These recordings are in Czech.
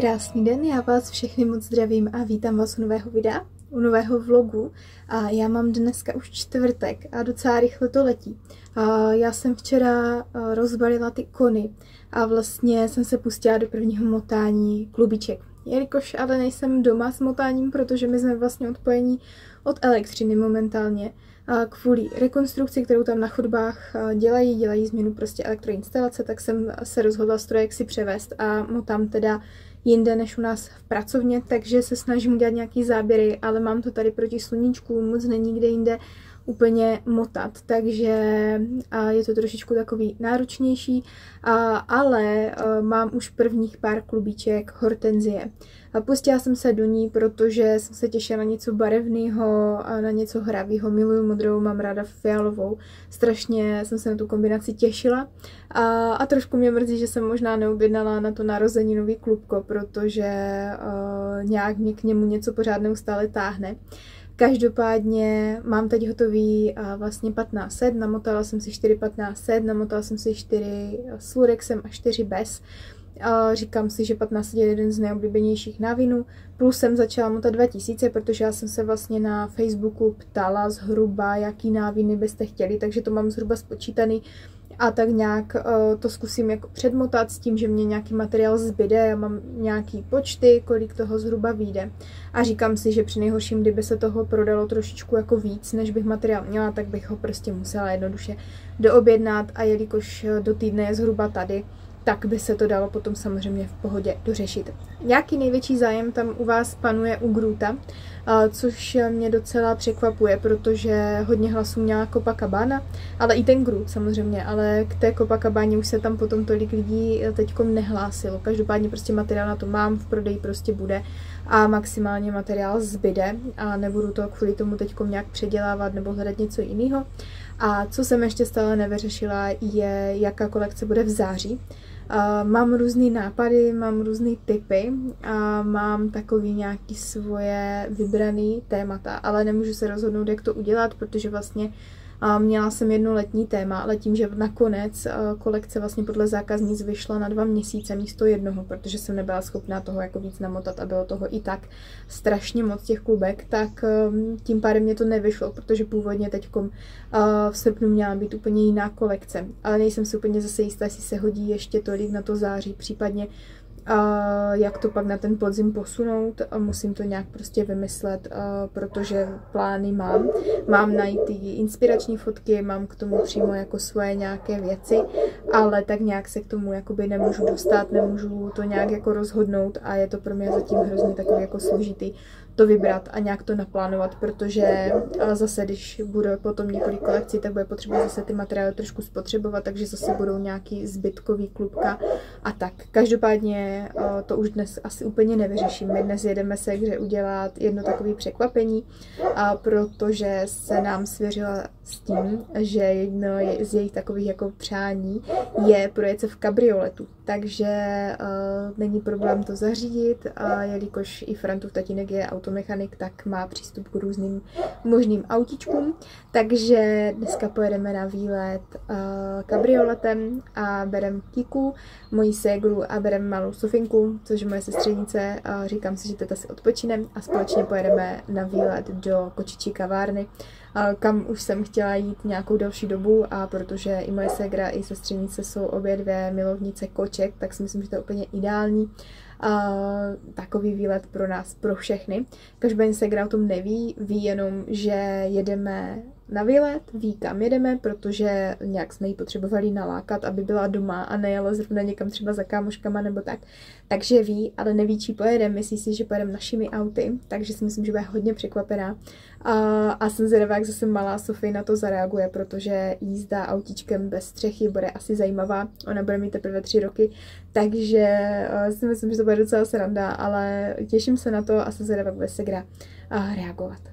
Krásný den, já vás všechny moc zdravím a vítám vás u nového videa, u nového vlogu. A já mám dneska už čtvrtek a docela rychle to letí. A já jsem včera rozbalila ty kony a vlastně jsem se pustila do prvního motání klubiček. Jelikož ale nejsem doma s motáním, protože my jsme vlastně odpojení od elektřiny momentálně, kvůli rekonstrukci, kterou tam na chodbách dělají, dělají změnu prostě elektroinstalace, tak jsem se rozhodla strojek si převést a motám teda jinde než u nás v pracovně, takže se snažím udělat nějaký záběry, ale mám to tady proti sluníčku, moc není kde jinde úplně motat, takže je to trošičku takový náročnější, ale mám už prvních pár klubíček hortenzie. Pustila jsem se do ní, protože jsem se těšila na něco barevného na něco hravého. Miluju modrou, mám ráda fialovou. Strašně jsem se na tu kombinaci těšila. A, a trošku mě mrzí, že jsem možná neobjednala na to nový klubko, protože uh, nějak mě k němu něco pořád neustále táhne. Každopádně mám teď hotový uh, vlastně 15 set, namotala jsem si 4 15 set, namotala jsem si 4 s Lurexem a 4 bez. A říkám si, že 15 je jeden z nejoblíbenějších návinů. Plus jsem začala motat 2000, protože já jsem se vlastně na Facebooku ptala zhruba, jaký náviny byste chtěli, takže to mám zhruba spočítaný a tak nějak uh, to zkusím jako předmotat s tím, že mě nějaký materiál zbyde, já mám nějaký počty, kolik toho zhruba vyjde. A říkám si, že při nejhorším, kdyby se toho prodalo trošičku jako víc, než bych materiál měla, tak bych ho prostě musela jednoduše doobjednat a jelikož do týdne je zhruba tady, tak by se to dalo potom samozřejmě v pohodě dořešit. Nějaký největší zájem tam u vás panuje u Gruta, což mě docela překvapuje, protože hodně hlasů měla Copacabana, ale i ten Groot samozřejmě, ale k té Copacabáně už se tam potom tolik lidí teďkom nehlásilo. Každopádně prostě materiál na to mám, v prodeji prostě bude a maximálně materiál zbyde a nebudu to kvůli tomu teďkom nějak předělávat nebo hledat něco jiného. A co jsem ještě stále nevyřešila, je, jaká kolekce bude v září. Mám různé nápady, mám různé typy a mám takový nějaký svoje vybraný témata, ale nemůžu se rozhodnout, jak to udělat, protože vlastně a měla jsem jedno letní téma, ale tím, že nakonec eh, kolekce vlastně podle zákaznic vyšla na dva měsíce místo jednoho, protože jsem nebyla schopná toho jako víc namotat a bylo toho i tak strašně moc těch klubek, tak ehm, tím pádem mě to nevyšlo, protože původně teď eh, v srpnu měla být úplně jiná kolekce, ale nejsem si úplně zase jistá, jestli se hodí ještě tolik na to září, případně a jak to pak na ten podzim posunout musím to nějak prostě vymyslet, protože plány mám. Mám najít ty inspirační fotky, mám k tomu přímo jako svoje nějaké věci, ale tak nějak se k tomu jakoby nemůžu dostat, nemůžu to nějak jako rozhodnout a je to pro mě zatím hrozně takový jako složitý to vybrat a nějak to naplánovat, protože zase, když bude potom několik kolekcí, tak bude potřeba zase ty materiály trošku spotřebovat, takže zase budou nějaký zbytkový klubka a tak. Každopádně to už dnes asi úplně nevyřeším. My dnes jedeme se kde udělat jedno takové překvapení, protože se nám svěřila s tím, že jedno z jejich takových jako přání je projet se v kabrioletu. Takže uh, není problém to zařídit, a jelikož i Frantův tatínek je automechanik, tak má přístup k různým možným autičkům. Takže dneska pojedeme na výlet uh, kabrioletem a berem Kiku, moji ségru a berem malou Sofinku, což je moje sestřenice. Uh, říkám si, že teta si odpočinem a společně pojedeme na výlet do kočičí kavárny kam už jsem chtěla jít nějakou další dobu a protože i moje segra, i sestřenice jsou obě dvě milovnice koček, tak si myslím, že to je úplně ideální a takový výlet pro nás, pro všechny. Každopádně segra o tom neví, ví jenom, že jedeme na výlet, ví kam jedeme, protože nějak jsme ji potřebovali nalákat, aby byla doma a nejela zrovna někam třeba za kámoškama nebo tak. Takže ví, ale neví, či pojedeme, myslí si, že pojedeme našimi auty, takže si myslím, že bude hodně překvapená. A, a jsem zvědavá, jak zase malá Sofie na to zareaguje, protože jízda autíčkem bez střechy bude asi zajímavá. Ona bude mít teprve tři roky, takže uh, si myslím, že to bude docela sranda, ale těším se na to a jsem zvědavá, jak bude se gra uh, reagovat.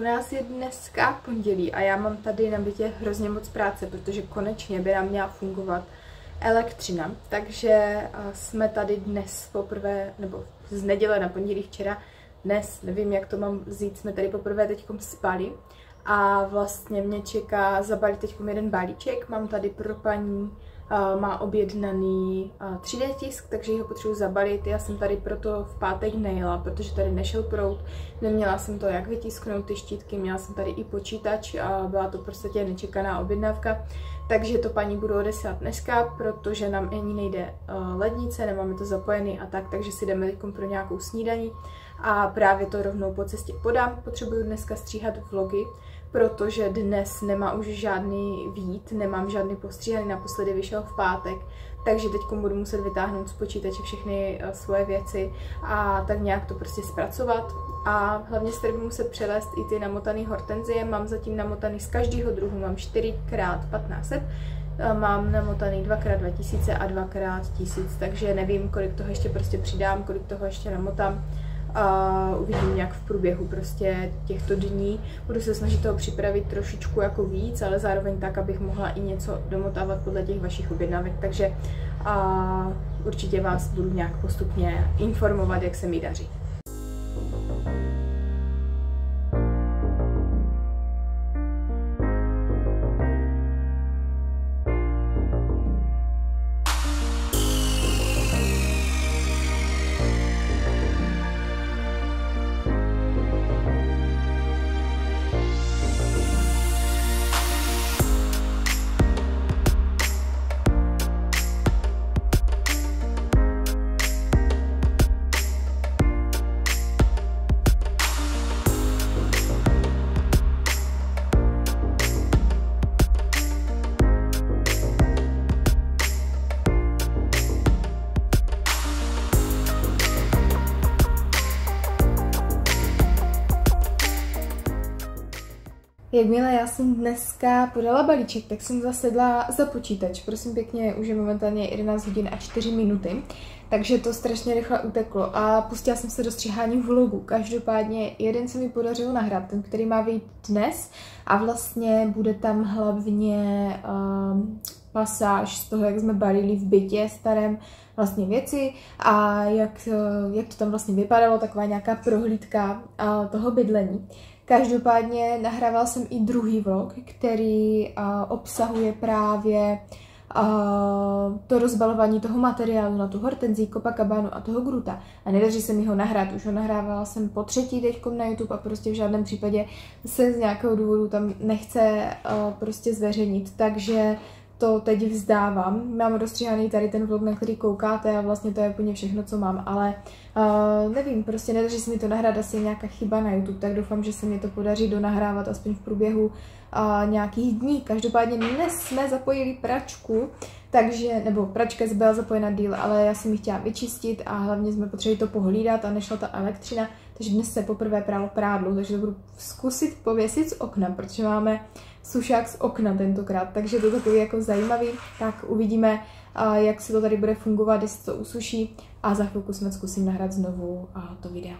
U nás je dneska pondělí a já mám tady na bytě hrozně moc práce, protože konečně by nám měla fungovat elektřina. Takže jsme tady dnes poprvé, nebo z neděle na pondělí včera, dnes, nevím jak to mám vzít, jsme tady poprvé teď spali a vlastně mě čeká zabalit teď jeden balíček, mám tady pro paní má objednaný 3D tisk, takže ho potřebuji zabalit. Já jsem tady proto v pátek nejela, protože tady nešel prout. Neměla jsem to jak vytisknout ty štítky, měla jsem tady i počítač a byla to prostě nečekaná objednávka. Takže to paní budu odesílat dneska, protože nám ani nejde lednice, nemáme to zapojený a tak, takže si jdeme teď pro nějakou snídaní. A právě to rovnou po cestě podám. Potřebuju dneska stříhat vlogy, protože dnes nemá už žádný vít, nemám žádný postříhaný, naposledy vyšel v pátek, takže teď budu muset vytáhnout z počítače všechny eh, svoje věci a tak nějak to prostě zpracovat. A hlavně se tady muset přelést i ty namotané hortenzie, mám zatím namotaný z každého druhu, mám 4x1500, eh, mám namotaný 2x2000 a 2x1000, takže nevím, kolik toho ještě prostě přidám, kolik toho ještě namotám a uvidím nějak v průběhu prostě těchto dní. Budu se snažit toho připravit trošičku jako víc, ale zároveň tak, abych mohla i něco domotávat podle těch vašich objednávek, takže a určitě vás budu nějak postupně informovat, jak se mi daří. Jakmile já jsem dneska podala balíček, tak jsem zasedla za počítač. Prosím pěkně, už je momentálně 11 hodin a 4 minuty, takže to strašně rychle uteklo a pustila jsem se do stříhání vlogu. Každopádně jeden se mi podařilo nahrát, ten, který má vyjít dnes a vlastně bude tam hlavně um, pasáž z toho, jak jsme balili v bytě starém vlastně věci a jak, jak to tam vlastně vypadalo, taková nějaká prohlídka uh, toho bydlení. Každopádně nahrával jsem i druhý vlog, který uh, obsahuje právě uh, to rozbalování toho materiálu na tu hortenzí, Copacabana a toho gruta. A nedaří se mi ho nahrát, už ho nahrávala jsem po třetí teďkom na YouTube a prostě v žádném případě se z nějakého důvodu tam nechce uh, prostě zveřejnit, takže to teď vzdávám. Mám rozstříhaný tady ten vlog, na který koukáte a vlastně to je úplně všechno, co mám, ale uh, nevím, prostě nedaří se mi to nahrát, asi nějaká chyba na YouTube, tak doufám, že se mi to podaří donahrávat aspoň v průběhu uh, nějakých dní. Každopádně dnes jsme zapojili pračku, takže, nebo pračka byla zapojena díl, ale já jsem ji chtěla vyčistit a hlavně jsme potřebovali to pohlídat a nešla ta elektřina, takže dnes se poprvé prálo prádlo, takže to budu zkusit pověsit z okna, protože máme sušák z okna tentokrát, takže to takový jako zajímavý, tak uvidíme, jak se to tady bude fungovat, jestli to usuší. A za chvilku snad zkusím nahrát znovu to video.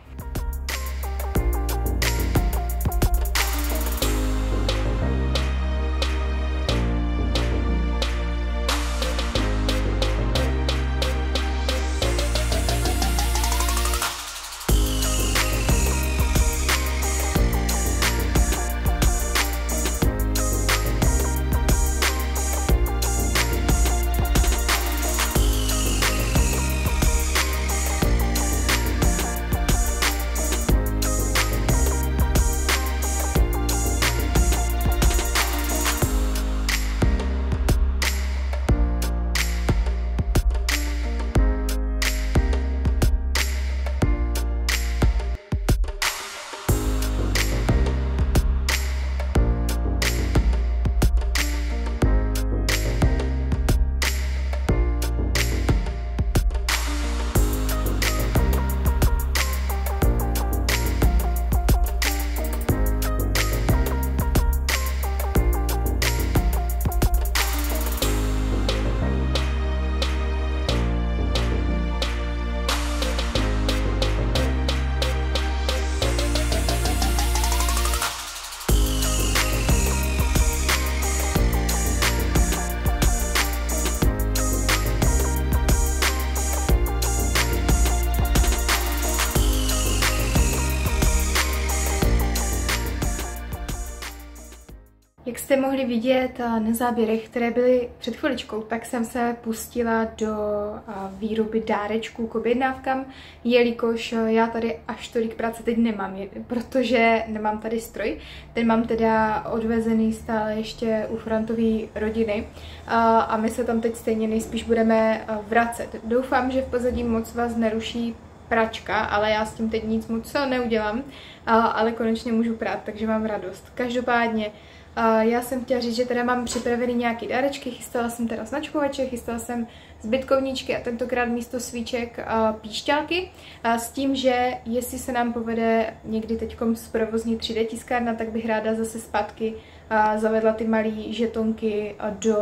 Jak jste mohli vidět na záběrech, které byly před chviličkou, tak jsem se pustila do výroby dárečků k objednávkám, jelikož já tady až tolik práce teď nemám, protože nemám tady stroj. Ten mám teda odvezený stále ještě u Frantové rodiny a my se tam teď stejně nejspíš budeme vracet. Doufám, že v pozadí moc vás neruší pračka, ale já s tím teď nic moc neudělám, ale konečně můžu prát, takže mám radost. Každopádně já jsem chtěla říct, že teda mám připravený nějaký dárečky, chystala jsem teda značkovače, chystala jsem zbytkovníčky a tentokrát místo svíček píšťalky. S tím, že jestli se nám povede někdy teďkom zprovozní 3D tiskárna, tak bych ráda zase zpátky zavedla ty malé žetonky do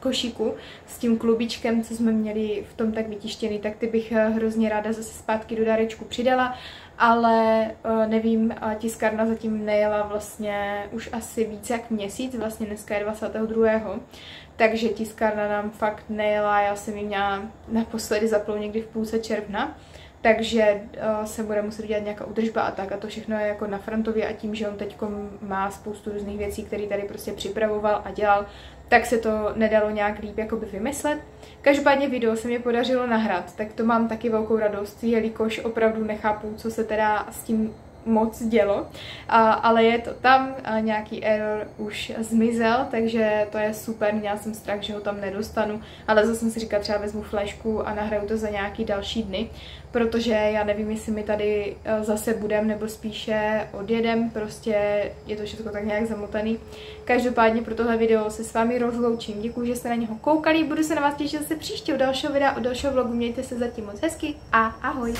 košíku s tím klubičkem, co jsme měli v tom tak vytištěný, tak ty bych hrozně ráda zase zpátky do dárečku přidala ale uh, nevím, tiskárna zatím nejela vlastně už asi více jak měsíc, vlastně dneska je 22. Takže tiskárna nám fakt nejela, já jsem ji měla naposledy zaplou někdy v půlce června, takže uh, se bude muset dělat nějaká udržba a tak a to všechno je jako na frontově a tím, že on teď má spoustu různých věcí, které tady prostě připravoval a dělal, tak se to nedalo nějak líp jakoby vymyslet. Každopádně video se mi podařilo nahrát, tak to mám taky velkou radost, jelikož opravdu nechápu, co se teda s tím moc dělo, a, ale je to tam, a nějaký error už zmizel, takže to je super, měla jsem strach, že ho tam nedostanu, ale zase jsem si říkala, třeba vezmu flešku a nahraju to za nějaký další dny, protože já nevím, jestli mi tady e, zase budem, nebo spíše odjedem, prostě je to všechno tak nějak zamotaný. Každopádně pro tohle video se s vámi rozloučím, děkuji, že jste na něho koukali, budu se na vás těšit zase příště u dalšího videa, u dalšího vlogu, mějte se zatím moc hezky a ahoj!